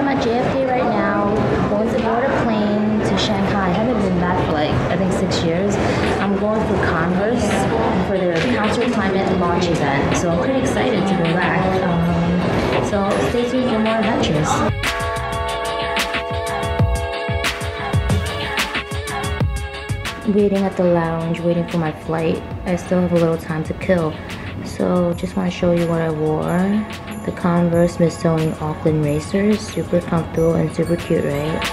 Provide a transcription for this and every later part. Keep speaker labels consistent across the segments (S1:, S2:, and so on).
S1: I'm at JFK right now, going to board a plane to Shanghai. I haven't been back for like, I think six years. I'm going for Converse for their Counter Climate launch event. So I'm pretty excited to go back. Um, so stay tuned for more adventures. waiting at the lounge, waiting for my flight. I still have a little time to kill. So just want to show you what I wore. The Converse Miss Sewing Auckland Racers. Super comfortable and super cute, right?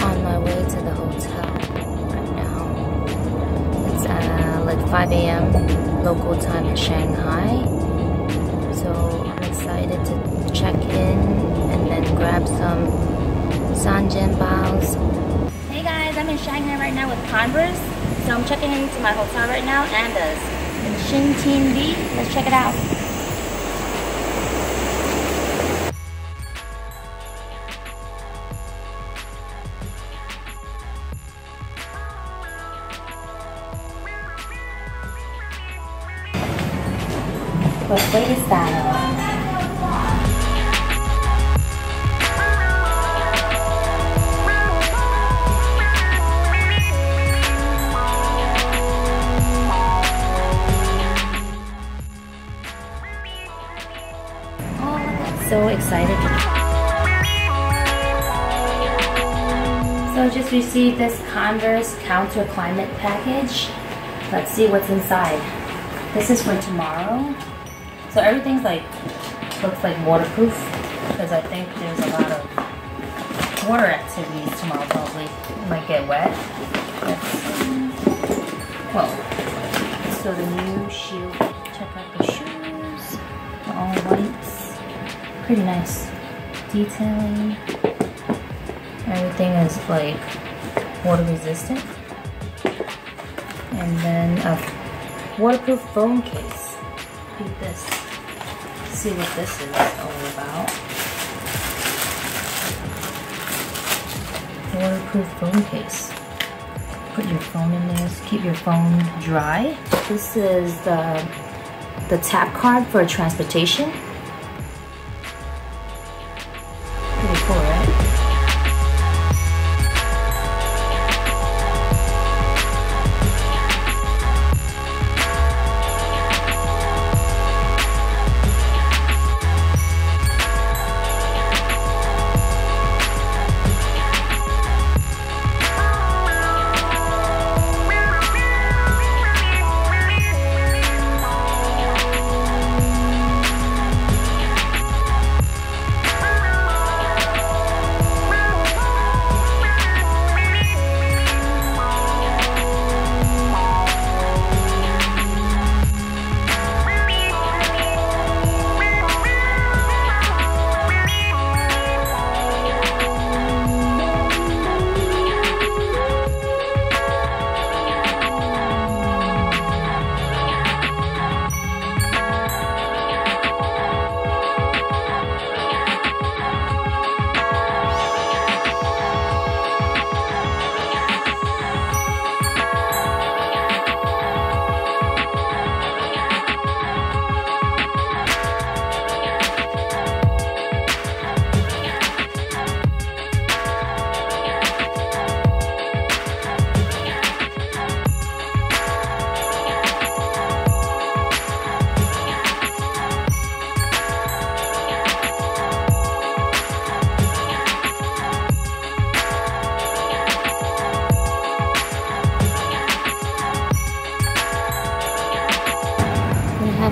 S1: On my way to the hotel right now. It's uh, like 5 a.m. local time in Shanghai. So I'm excited to check in and then grab some Sanjian Baos. Hey guys, I'm in Shanghai right now with Converse. So I'm checking into my hotel right now, Andaz. In Shin Bi. Let's check it out. What's latest excited. So I just received this Converse Counter Climate package. Let's see what's inside. This is for tomorrow. So everything's like, looks like waterproof because I think there's a lot of water activities tomorrow probably. Might get wet. Whoa. So the new shoe, check out the shoes. All white pretty nice detailing. Everything is like water resistant. And then a waterproof phone case. Beat this. See what this is all about. Waterproof phone case. Put your phone in there, keep your phone dry. This is the the tap card for transportation.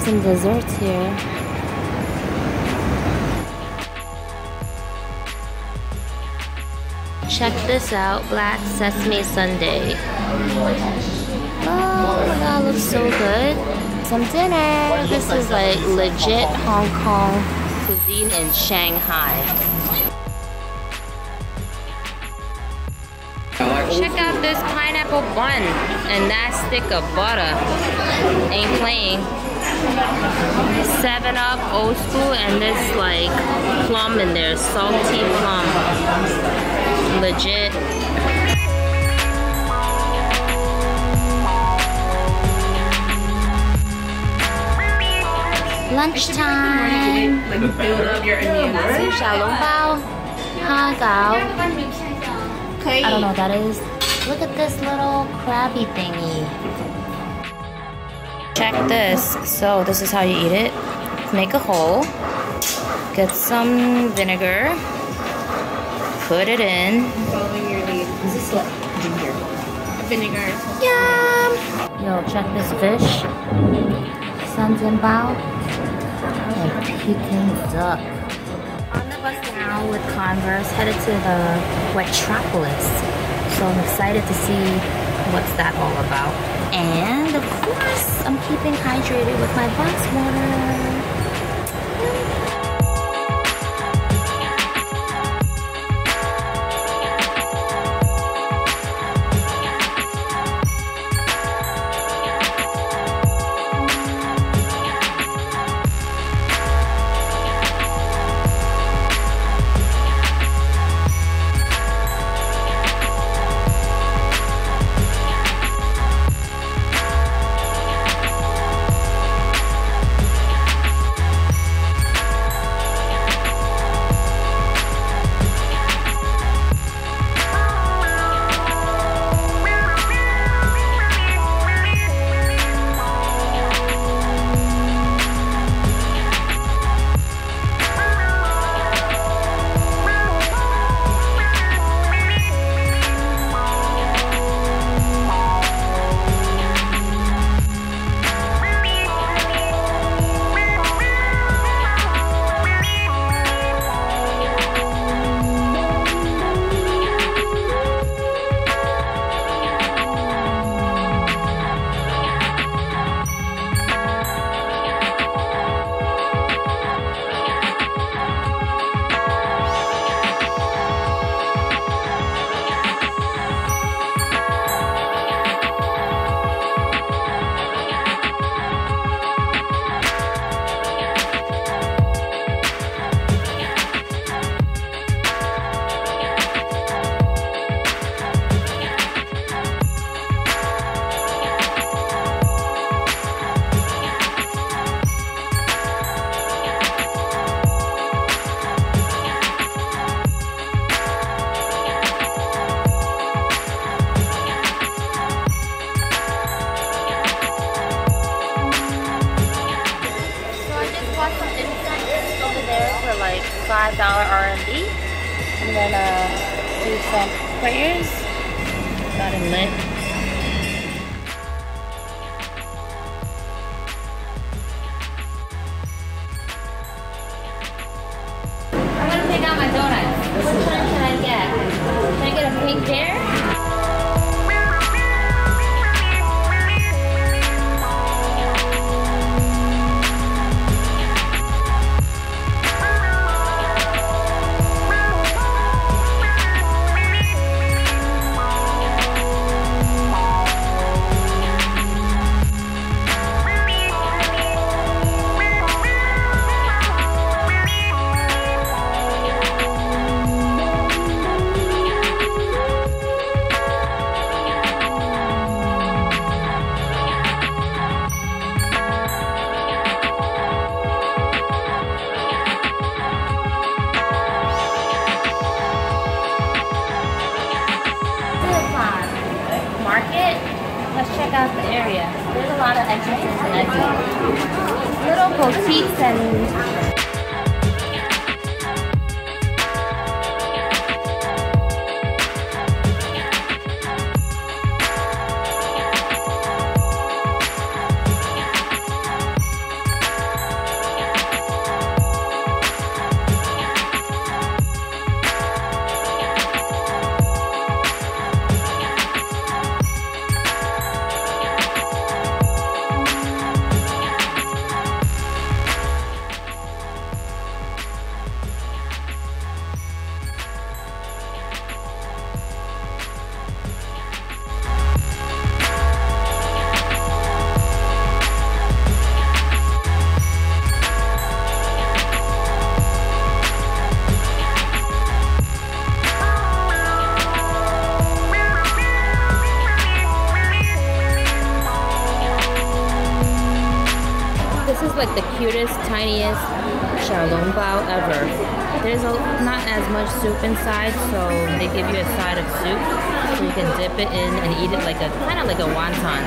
S1: Some desserts here. Check this out, Black Sesame Sundae. Oh my god, looks so good. Some dinner. This is like legit Hong Kong cuisine in Shanghai. Check out this pineapple bun and that stick of butter. Ain't playing. 7 Up Old School and this like plum in there, salty plum. Legit. Lunchtime.
S2: Like build up your immune.
S1: Xiaolongbao, ha gao. I don't know what that is. Look at this little crabby thingy. Check this. So this is how you eat it. Make a hole. Get some vinegar. Put it in.
S2: Following your lead.
S1: Is this like ginger?
S2: Vinegar.
S1: Yum! Yo, check this fish. Sanjianbao and Peking duck. On the bus now with Converse, headed to the Metropolis. So I'm excited to see what's that all about. And of course, I'm keeping hydrated with my box water. Then uh, do some prayers. Got it lit. I'm gonna out my donuts. I get? I get a pink pear? Out the area. There's a lot of entrances and. Little boutiques and cutest, tiniest xiaolongbao ever. There's a, not as much soup inside, so they give you a side of soup so you can dip it in and eat it like a kind of like a wonton.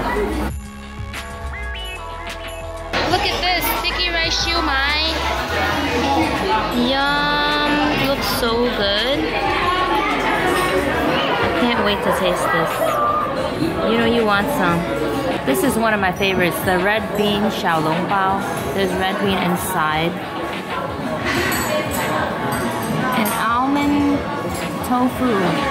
S1: Look at this sticky rice siu mai. Yum! Looks so good. I can't wait to taste this. You know you want some. This is one of my favorites, the red bean xiaolongbao. There's red bean inside. And almond tofu.